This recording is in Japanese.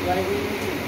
言われるように。